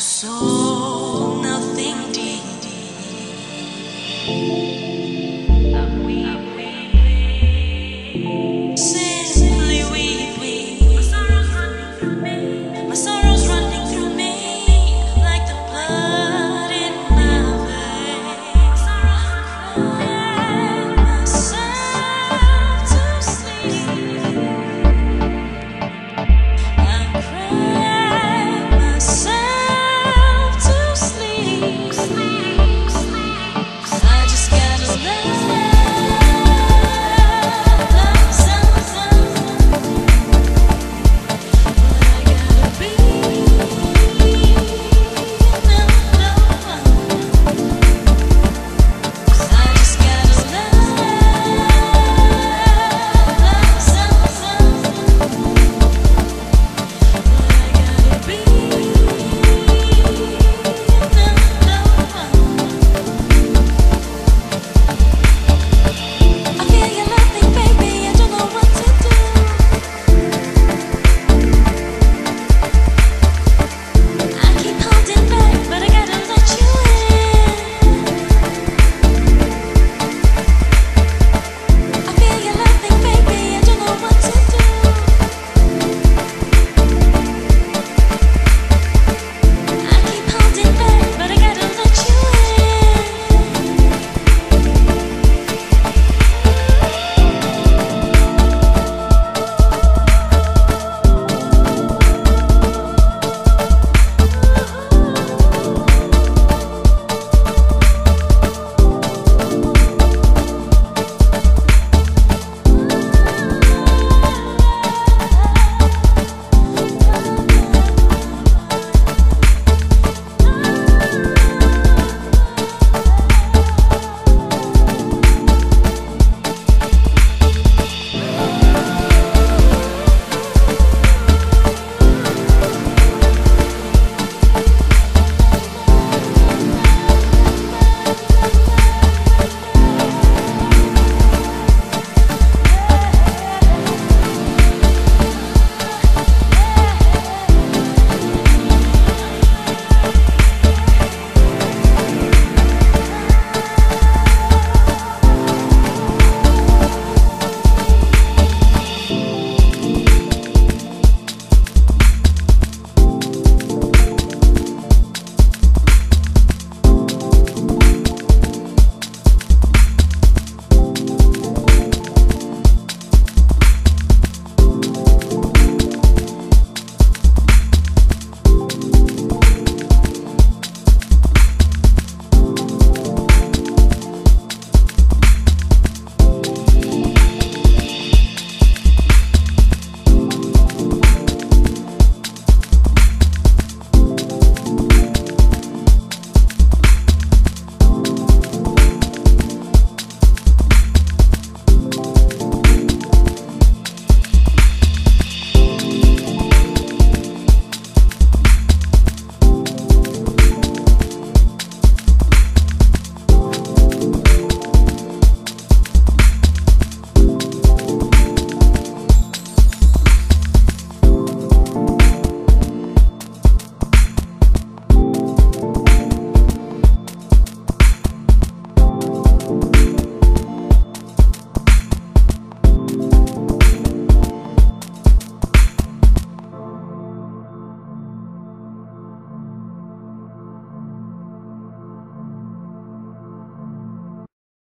so.